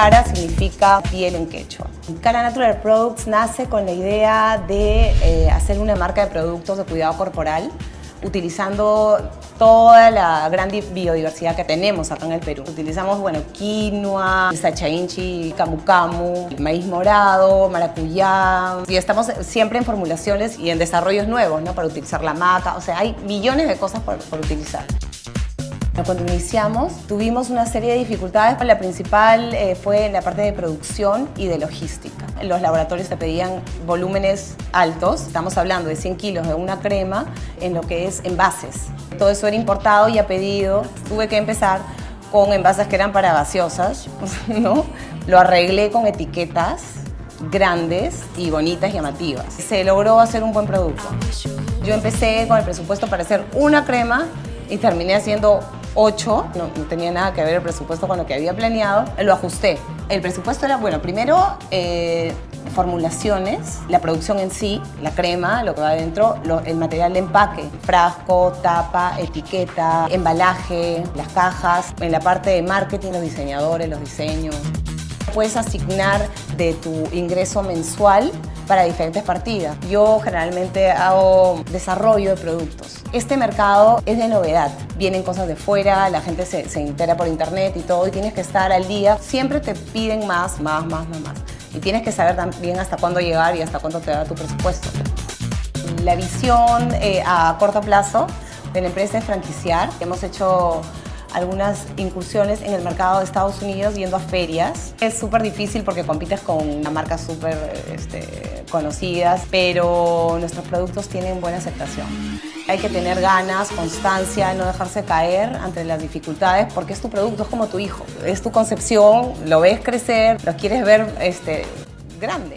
Cara significa piel en quechua. Cara Natural Products nace con la idea de eh, hacer una marca de productos de cuidado corporal utilizando toda la gran biodiversidad que tenemos acá en el Perú. Utilizamos, bueno, quinoa, sachainchi, camu camu, maíz morado, maracuyá. Y estamos siempre en formulaciones y en desarrollos nuevos, ¿no? Para utilizar la maca. O sea, hay millones de cosas por, por utilizar. Cuando iniciamos tuvimos una serie de dificultades, la principal eh, fue la parte de producción y de logística. Los laboratorios te pedían volúmenes altos, estamos hablando de 100 kilos de una crema en lo que es envases. Todo eso era importado y a pedido. Tuve que empezar con envases que eran para gaseosas, ¿no? Lo arreglé con etiquetas grandes y bonitas, llamativas. Se logró hacer un buen producto. Yo empecé con el presupuesto para hacer una crema y terminé haciendo 8, no, tenía nada que ver el presupuesto con lo que había planeado, lo ajusté. El presupuesto era, bueno, primero eh, formulaciones, la producción en sí, la crema, lo que va adentro, el material de empaque, frasco, tapa, etiqueta, embalaje, las cajas, en la parte de marketing, los diseñadores, los diseños. Puedes asignar de tu ingreso mensual para diferentes partidas. Yo generalmente hago desarrollo de productos. Este mercado es de novedad. Vienen cosas de fuera, la gente se, se entera por internet y todo, y tienes que estar al día. Siempre te piden más, más, más, más, más. Y tienes que saber también hasta cuándo llegar y hasta cuánto te da tu presupuesto. La visión eh, a corto plazo de la empresa es franquiciar. Hemos hecho algunas incursiones en el mercado de Estados Unidos yendo a ferias. Es súper difícil porque compites con marcas súper este, conocidas, pero nuestros productos tienen buena aceptación. Hay que tener ganas, constancia, no dejarse caer ante las dificultades porque es tu producto, es como tu hijo. Es tu concepción, lo ves crecer, lo quieres ver este, grande.